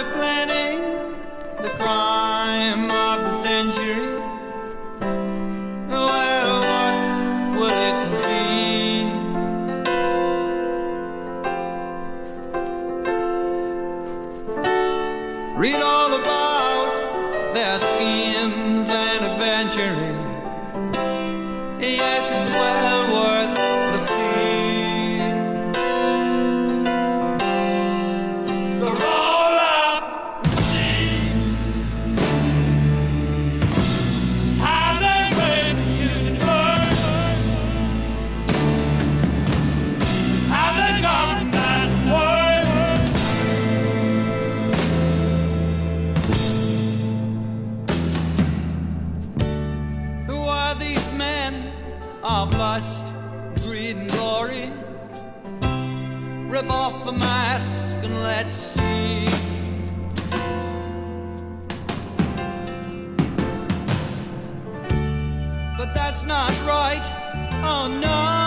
they're planning the crime of the century. Well, what will it be? Read all about their schemes and adventuring. Lust, greed, and glory? Rip off the mask and let's see. But that's not right. Oh no,